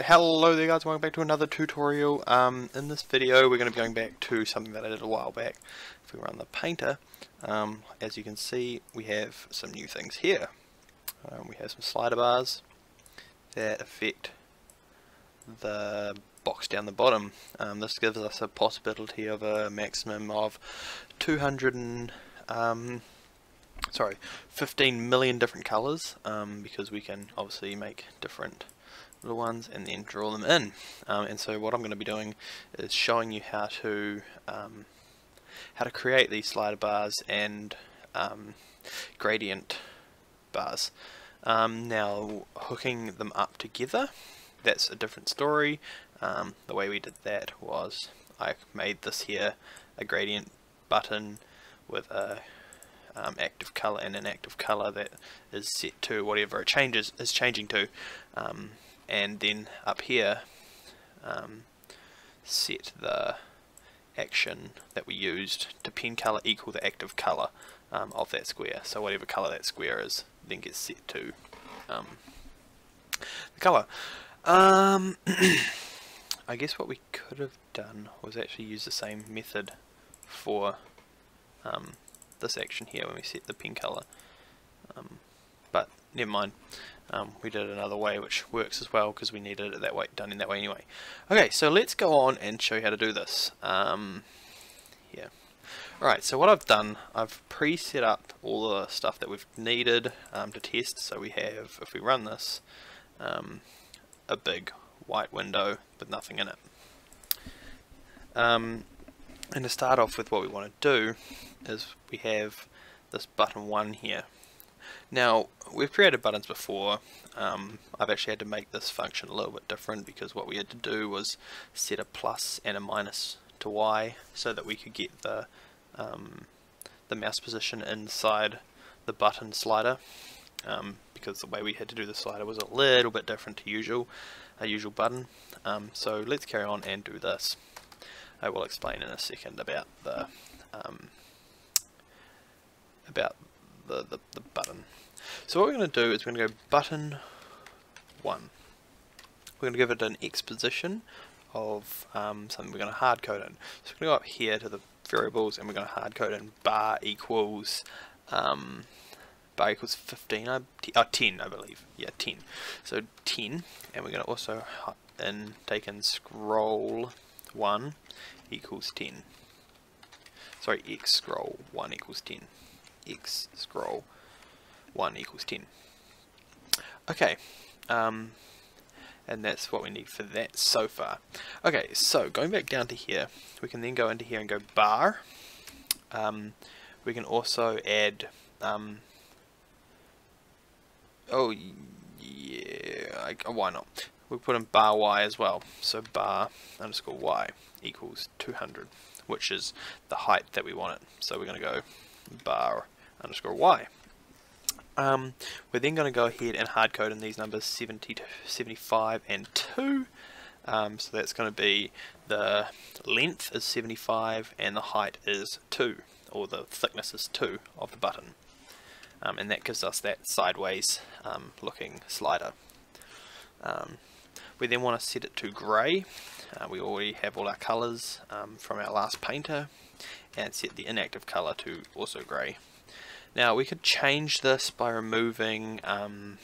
Alright, hello there guys, welcome back to another tutorial. Um, in this video we're going to be going back to something that I did a while back. If we run the painter, um, as you can see we have some new things here. Um, we have some slider bars that affect the box down the bottom. Um, this gives us a possibility of a maximum of 200 and, um, sorry, 15 million different colours um, because we can obviously make different little ones and then draw them in. Um, and so what I'm going to be doing is showing you how to um, how to create these slider bars and um, gradient bars. Um, now hooking them up together, that's a different story. Um, the way we did that was I made this here a gradient button with a um, active color and an active color that is set to whatever it changes is changing to um, and then up here um, set the action that we used to pen color equal the active color um, of that square. So whatever color that square is then gets set to um, the color. Um, I guess what we could have done was actually use the same method for um, this action here when we set the pen color. Um, but never mind um, we did it another way which works as well because we needed it that way done in that way anyway okay so let's go on and show you how to do this um, yeah Alright, so what I've done, I've pre-set up all the stuff that we've needed um, to test. So we have, if we run this, um, a big white window with nothing in it. Um, and to start off with what we want to do is we have this button 1 here. Now, we've created buttons before. Um, I've actually had to make this function a little bit different because what we had to do was set a plus and a minus to Y so that we could get the um, the mouse position inside the button slider. Um, because the way we had to do the slider was a little bit different to usual a usual button. Um, so let's carry on and do this. I will explain in a second about the um, about the, the, the button so what we're going to do is we're going to go button 1. We're going to give it an X position of um, something we're going to hard code in. So we're going to go up here to the variables and we're going to hard code in bar equals um, bar equals 15, I, oh, 10 I believe, yeah 10. So 10 and we're going to also in take in scroll 1 equals 10. Sorry, x scroll 1 equals 10. X scroll 1 equals 10. Okay, um, and that's what we need for that so far. Okay, so going back down to here, we can then go into here and go bar. Um, we can also add, um, oh yeah, I, why not? We put in bar y as well, so bar underscore y equals 200, which is the height that we want it. So we're going to go bar underscore y. Um, we're then going to go ahead and hard code in these numbers 70 to 75 and 2. Um, so that's going to be the length is 75 and the height is 2, or the thickness is 2 of the button. Um, and that gives us that sideways um, looking slider. We then want to set it to grey. Uh, we already have all our colours um, from our last painter and set the inactive colour to also grey. Now we could change this by removing um,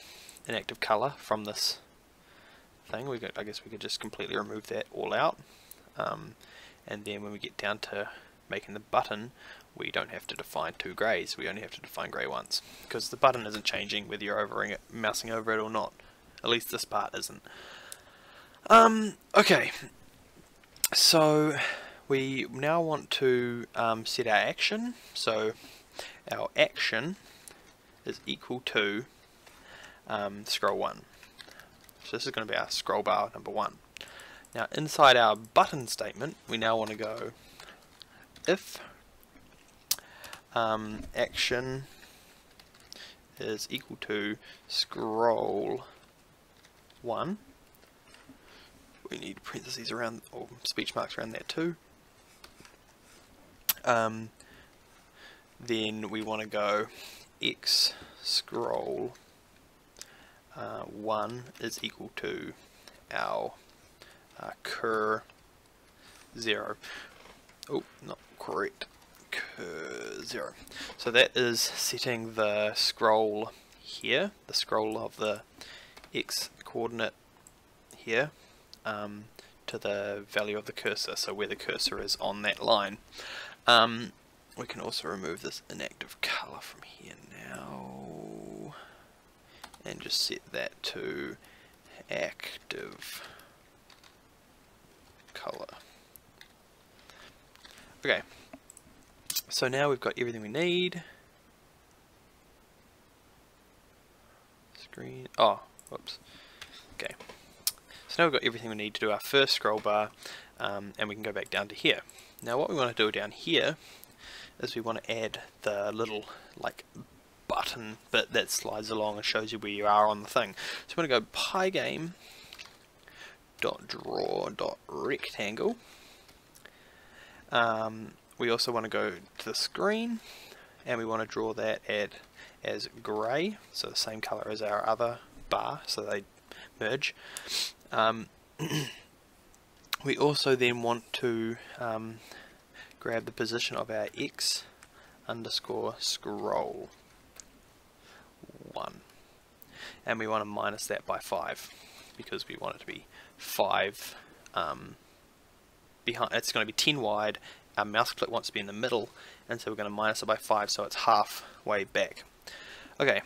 an active color from this thing. We could, I guess we could just completely remove that all out. Um, and then when we get down to making the button, we don't have to define two greys. We only have to define grey ones because the button isn't changing whether you're over it, mousing over it or not. At least this part isn't. Um, okay, so we now want to um, set our action. So our action is equal to um, scroll 1. So this is going to be our scroll bar number 1. Now inside our button statement we now want to go if um, action is equal to scroll 1 we need parentheses around or speech marks around that too um, then we want to go x scroll uh, 1 is equal to our uh, cur 0. Oh, not correct. Cur 0. So that is setting the scroll here, the scroll of the x coordinate here, um, to the value of the cursor, so where the cursor is on that line. Um, we can also remove this inactive color from here now and just set that to active color. Okay, so now we've got everything we need. Screen, oh, whoops. Okay, so now we've got everything we need to do our first scroll bar um, and we can go back down to here. Now what we want to do down here is we want to add the little like button bit that slides along and shows you where you are on the thing. So we want to go pygame dot draw dot rectangle. Um, we also want to go to the screen and we want to draw that at as grey, so the same color as our other bar, so they merge. Um, we also then want to um, grab the position of our x underscore scroll. 1 and we want to minus that by 5 because we want it to be 5 um, behind it's going to be 10 wide our mouse click wants to be in the middle and so we're going to minus it by 5 so it's halfway back. Okay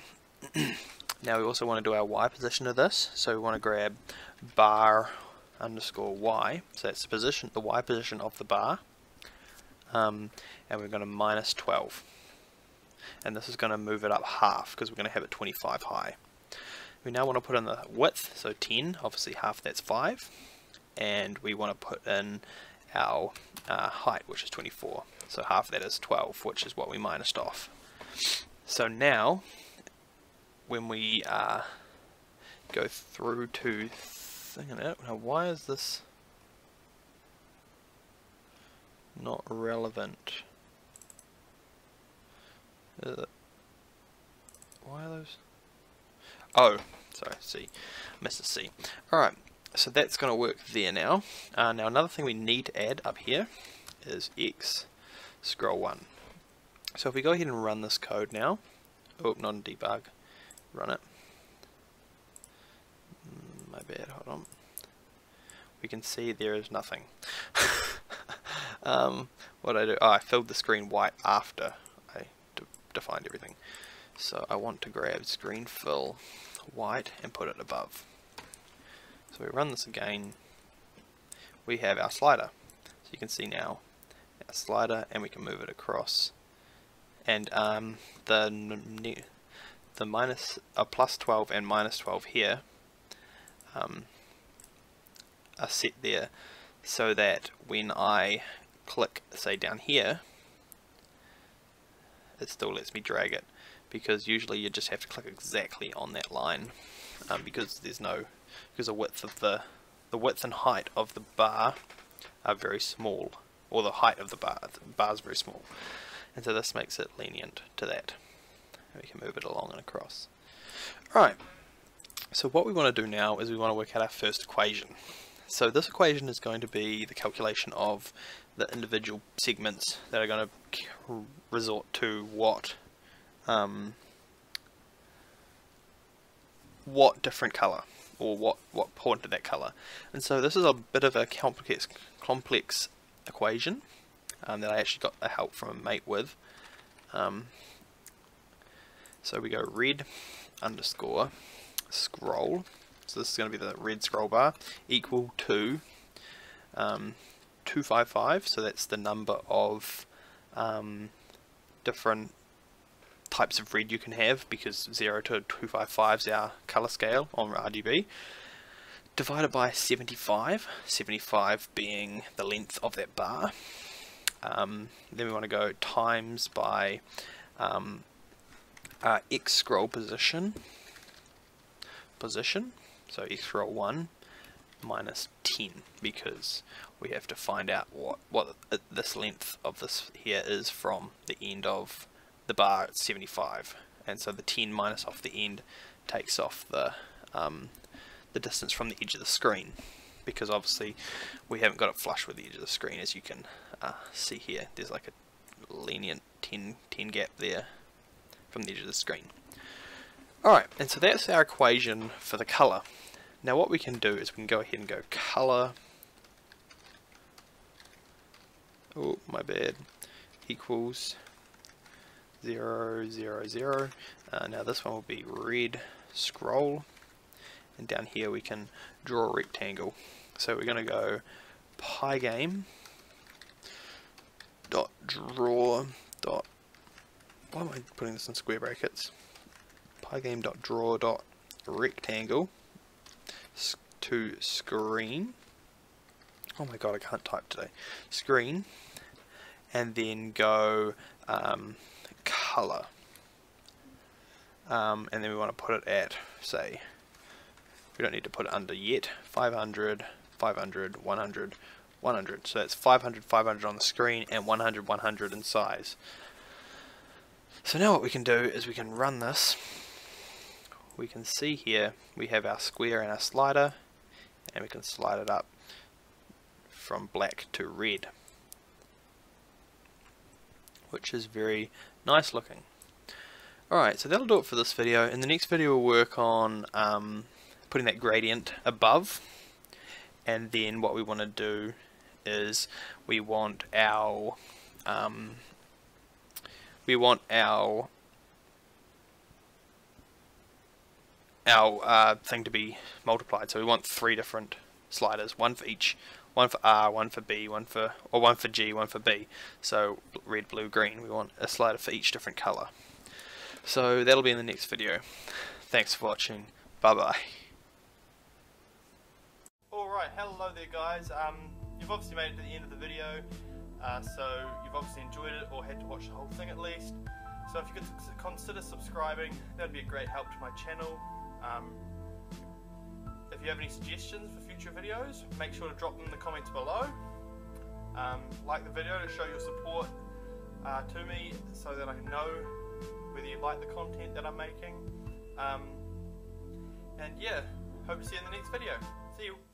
now we also want to do our y position of this so we want to grab bar underscore y. So that's the position the y position of the bar. Um, and we're going to minus 12 and this is going to move it up half because we're going to have it 25 high. We now want to put in the width so 10 obviously half that's 5 and we want to put in our uh, height which is 24 so half that is 12 which is what we minused off. So now when we uh, go through to thinking it now why is this not relevant. Is it? Why are those? Oh, sorry, C. Missed C. Alright, so that's going to work there now. Uh, now another thing we need to add up here is X scroll 1. So if we go ahead and run this code now, oh, not in debug, run it. Mm, my bad, hold on. We can see there is nothing. um, what I do, oh, I filled the screen white after I de defined everything. So I want to grab screen fill white and put it above. So we run this again, we have our slider. So you can see now our slider and we can move it across. And um, the the minus a plus 12 and minus 12 here um, are set there so that when I click say down here it still lets me drag it because usually you just have to click exactly on that line um, because there's no because the width of the the width and height of the bar are very small or the height of the bar the bar is very small. And so this makes it lenient to that we can move it along and across. Alright. So what we want to do now is we want to work out our first equation. So this equation is going to be the calculation of the individual segments that are going to resort to what um, what different color or what what point of that color and so this is a bit of a complex complex equation um, that I actually got the help from a mate with. Um, so we go red underscore scroll. So this is going to be the red scroll bar, equal to um, 255, so that's the number of um, different types of red you can have, because 0 to 255 is our color scale on RGB, divided by 75, 75 being the length of that bar. Um, then we want to go times by um, X scroll position, position, so x row 1 minus 10 because we have to find out what, what this length of this here is from the end of the bar at 75 and so the 10 minus off the end takes off the um, the distance from the edge of the screen. Because obviously we haven't got it flush with the edge of the screen as you can uh, see here. There's like a lenient 10, 10 gap there from the edge of the screen. Alright and so that's our equation for the color now what we can do is we can go ahead and go color oh my bad. Equals 0 0 0 uh, now this one will be red scroll. And down here we can draw a rectangle. So we're going to go pygame dot draw dot why am I putting this in square brackets? Pygame dot draw dot rectangle to screen. Oh my god I can't type today. Screen and then go um, color. Um, and then we want to put it at say we don't need to put it under yet 500 500 100 100 so that's 500 500 on the screen and 100 100 in size so now what we can do is we can run this. We can see here we have our square and our slider and we can slide it up from black to red which is very nice looking. Alright, so that'll do it for this video. In the next video we'll work on um, putting that gradient above. And then what we want to do is we want our um, we want our our uh, thing to be multiplied so we want three different sliders one for each one for R, one for B, one for or one for G, one for B. So red, blue, green. We want a slider for each different color. So that'll be in the next video. Thanks for watching. Bye bye. Alright, hello there guys. Um, you've obviously made it to the end of the video. Uh, so you've obviously enjoyed it or had to watch the whole thing at least. So if you could consider subscribing, that would be a great help to my channel. Um, if you have any suggestions for future videos, make sure to drop them in the comments below. Um, like the video to show your support uh, to me so that I know whether you like the content that I'm making. Um, and yeah, hope to see you in the next video. See you.